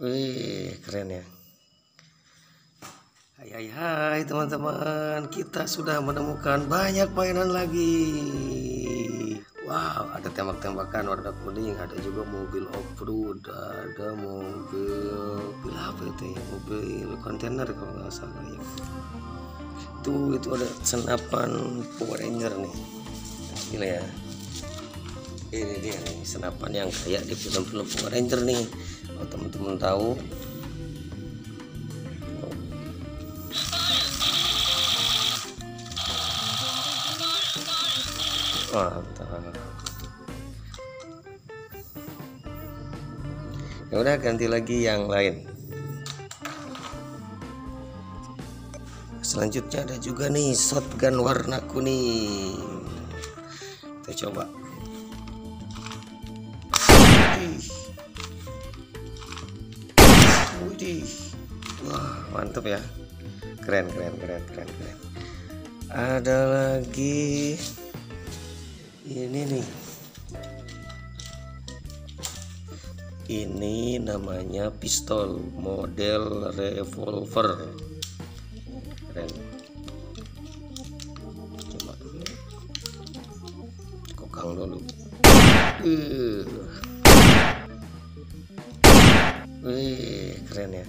Wih, keren ya. Hai hai hai teman-teman, kita sudah menemukan banyak mainan lagi. Wow, ada tembak-tembakan warna kuning, ada juga mobil off-road, ada mobil, mobil apa itu ya? Mobil kontainer kalau nggak salah ya. Itu itu ada senapan Power Ranger nih. Gila ya. Ini dia nih senapan yang kayak di film-film Ranger nih. Kalau teman-teman tahu. Ya udah ganti lagi yang lain. Selanjutnya ada juga nih shotgun warna kuning. Kita coba Wah mantep ya. Keren keren keren keren keren. Ada lagi. Ini nih. Ini namanya pistol model revolver. Keren. Coba. Kokang dulu. Uh. Wih, keren ya.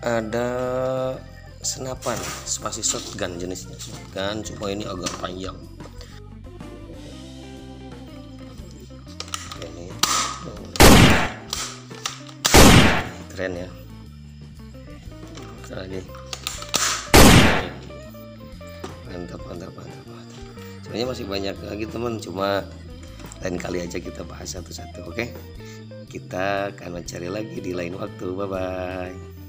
Ada senapan spasi shotgun jenisnya shotgun cuma ini agak panjang. Ini. Keren ya. Lagi. Mantap mantap mantap mantap. Sebenarnya masih banyak lagi teman cuma lain kali aja kita bahas satu-satu oke? Kita akan mencari lagi di lain waktu. Bye bye